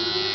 Amen.